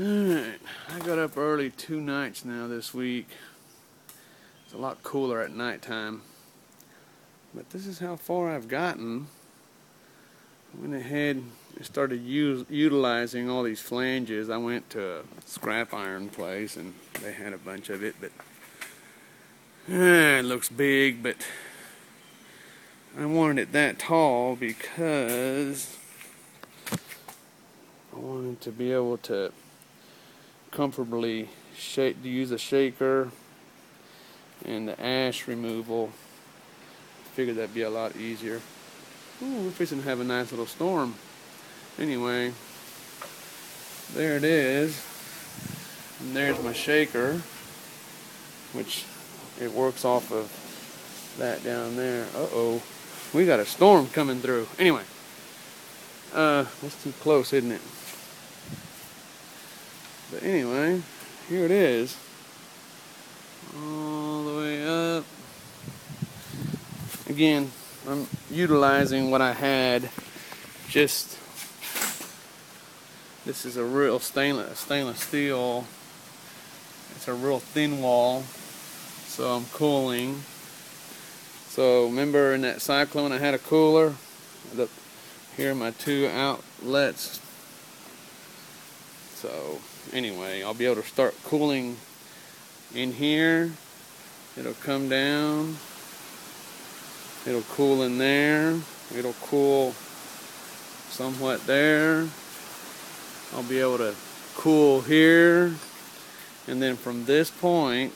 Alright, I got up early two nights now this week. It's a lot cooler at nighttime. But this is how far I've gotten. I went ahead and started use, utilizing all these flanges. I went to a scrap iron place and they had a bunch of it, but eh, it looks big, but I wanted it that tall because I wanted to be able to comfortably shake to use a shaker and the ash removal. Figured that'd be a lot easier. Ooh, we're fixing to have a nice little storm. Anyway, there it is. And there's my shaker, which it works off of that down there. Uh-oh. We got a storm coming through. Anyway, uh, that's too close, isn't it? But anyway, here it is. All the way up. Again, I'm utilizing what I had. Just this is a real stainless stainless steel. It's a real thin wall. So I'm cooling. So remember in that cyclone I had a cooler. The, here are my two outlets. So anyway, I'll be able to start cooling in here. It'll come down. It'll cool in there. It'll cool somewhat there. I'll be able to cool here. And then from this point,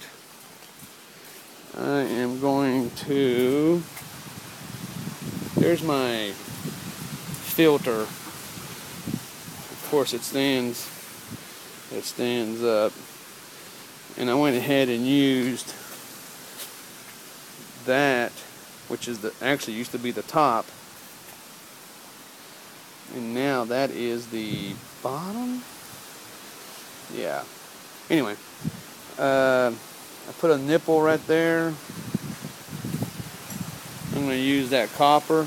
I am going to, there's my filter. Of course it stands it stands up. And I went ahead and used that, which is the actually used to be the top. And now that is the bottom. Yeah. Anyway, uh, I put a nipple right there. I'm going to use that copper.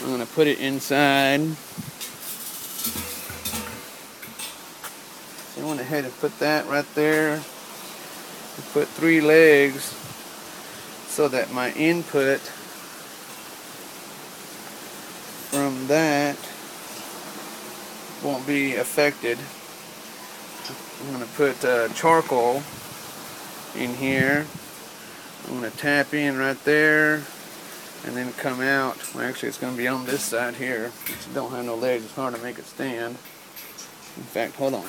I'm going to put it inside. So I went ahead and put that right there. And put three legs so that my input from that won't be affected. I'm going to put uh, charcoal in here. I'm going to tap in right there and then come out. Well, actually, it's going to be on this side here. Don't have no legs. It's hard to make it stand. In fact, hold on.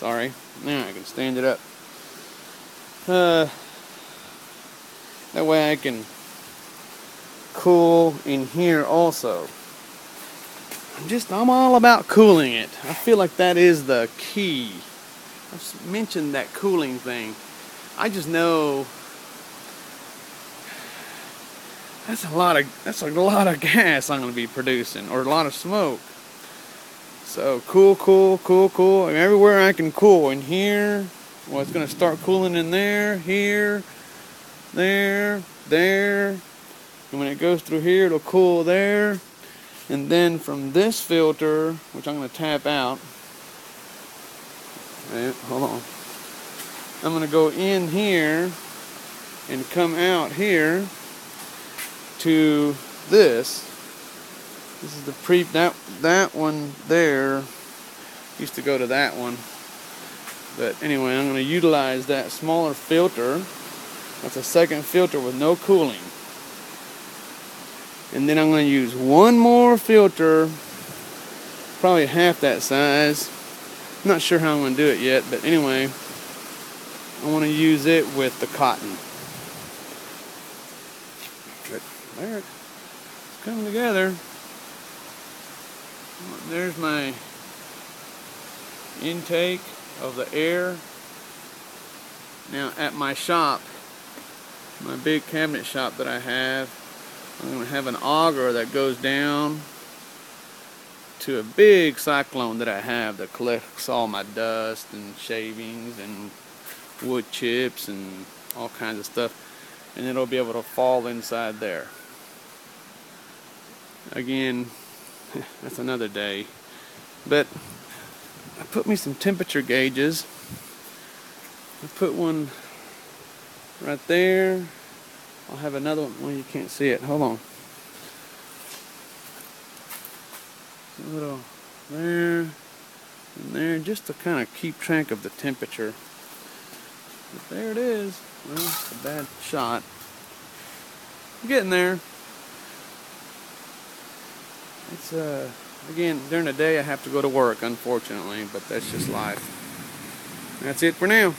Sorry. Now I can stand it up. Uh, that way I can cool in here also. I'm just, I'm all about cooling it. I feel like that is the key. I've mentioned that cooling thing. I just know that's a lot of that's a lot of gas I'm going to be producing or a lot of smoke. So cool, cool, cool, cool. And everywhere I can cool. In here, well, it's going to start cooling in there, here, there, there. And when it goes through here, it'll cool there. And then from this filter, which I'm going to tap out, hold on. I'm going to go in here and come out here to this this is the pre that that one there used to go to that one. But anyway, I'm going to utilize that smaller filter. That's a second filter with no cooling. And then I'm going to use one more filter, probably half that size. I'm not sure how I'm going to do it yet, but anyway, I want to use it with the cotton. There, it's coming together. There's my intake of the air. Now at my shop, my big cabinet shop that I have, I'm going to have an auger that goes down to a big cyclone that I have that collects all my dust and shavings and wood chips and all kinds of stuff and it'll be able to fall inside there. again, that's another day. But I put me some temperature gauges. I put one right there. I'll have another one. Well, you can't see it. Hold on. A little there and there, just to kind of keep track of the temperature. But there it is. Well, a bad shot. I'm getting there. It's uh again during the day I have to go to work, unfortunately, but that's just life. That's it for now.